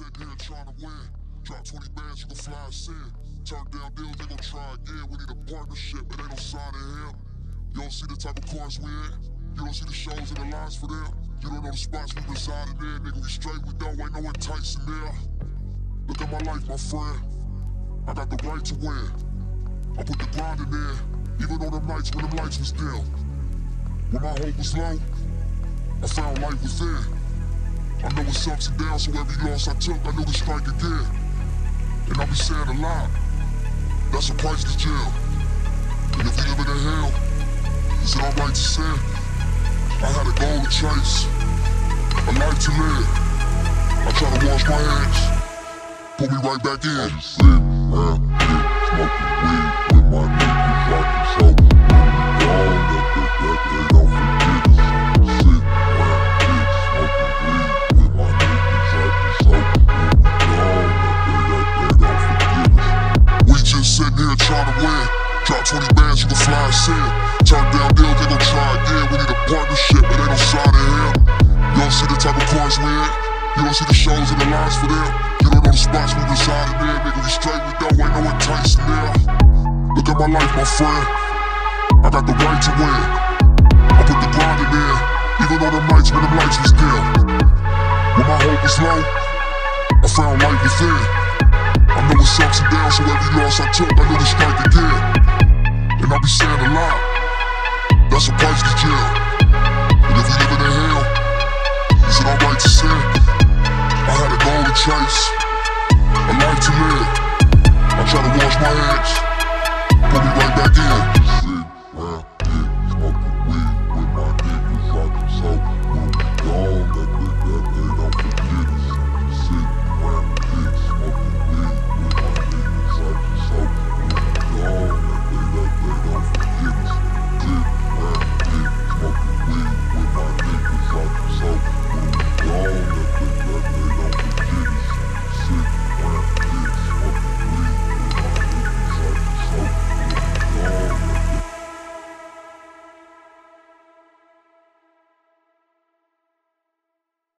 sitting here trying to win. Drop 20 bands, you can fly us in. Turn down deals, they gon' try again. We need a partnership, but they don't sign in here. You don't see the type of cars we in. You don't see the shows and the lines for them. You don't know the spots we residing in. Nigga, we straight, we don't ain't no enticing there. Look at my life, my friend. I got the right to win. I put the grind in there, even on them nights when the lights was dim. When my hope was low, I found light within. I know it's ups and downs, so every loss I took, I knew to strike again. And I'll be saying a lot, that's a price to jail. And if we live in hell, is it alright to say? I had a goal to chase, a life to live. I try to wash my hands, put me right back in. Trying to win. Drop 20 bands, you can fly us in. Turn down deals, they gon' try again. We need a partnership, but they don't sign in here. You don't see the type of cars we in. You don't see the shows and the lines for them. You don't know the spots we residing in. Nigga, we straight, we don't ain't no enticing there. Look at my life, my friend. I got the right to win. I put the grind in there, even on the nights when the lights was dim. When my hope was low, I found light within. I know it's ups and downs, so every loss I took, I know to strike again. And I'll be saying a lot. That's a price to kill. And if we live in hell, is it alright to say? I had a goal to chase, a life to live. I try to wash my hands.